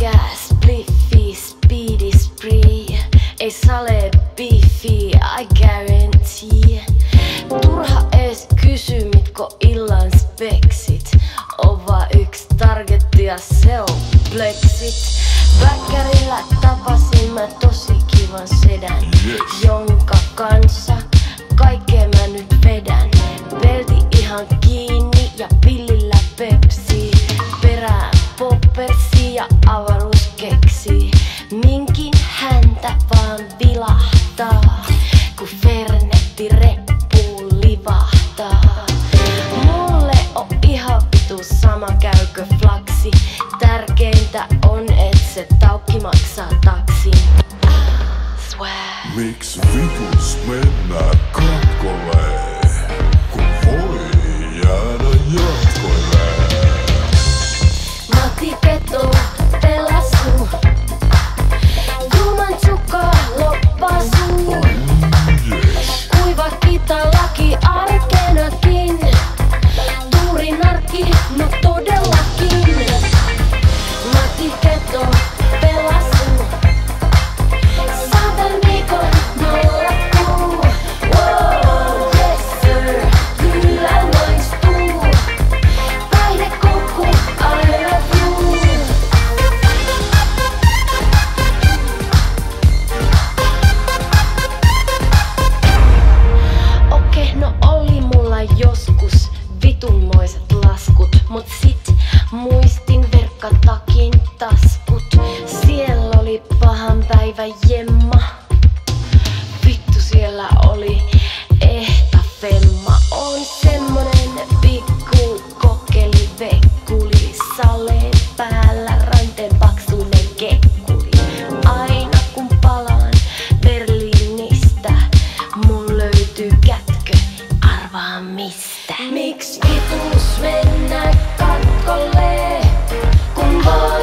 Äkäs, bliffi, speedy spree. Ei sale bifi, I guarantee. Turha ees kysy, mitko illan speksit. On yksi targetti ja se on plexit. Väkkärillä tapasin mä tosi kivan sedän, yes. jonka kanssa ja avaruuskeksi. Minkin häntä vaan vilahtaa, kun Fernetti reppuun livahtaa. Mulle on ihan vitu sama käykö flaksi. Tärkeintä on, et se taukki maksaa taksin. Ah, Swag. Miksi vitus mennään katkolle, laki arkenakin. mut sit muistin verkkatakin taskut. Siellä oli pahan päivä jemma. Vittu siellä oli ehta femma. On semmonen pikku kokeli vekkuli saleen päällä ranteen paksuinen kekkuli. Aina kun palaan Berliinistä, mun löytyy kätkö, arvaa mistä. Miksi vitus mennä Congole, Congole.